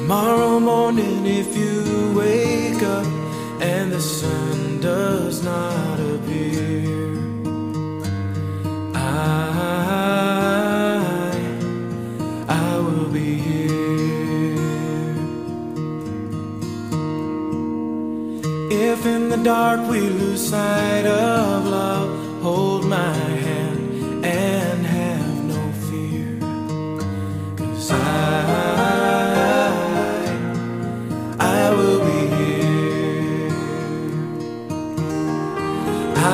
Tomorrow morning, if you wake up and the sun does not appear, I, I will be here. If in the dark we lose sight of love,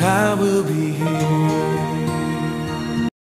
I will be here.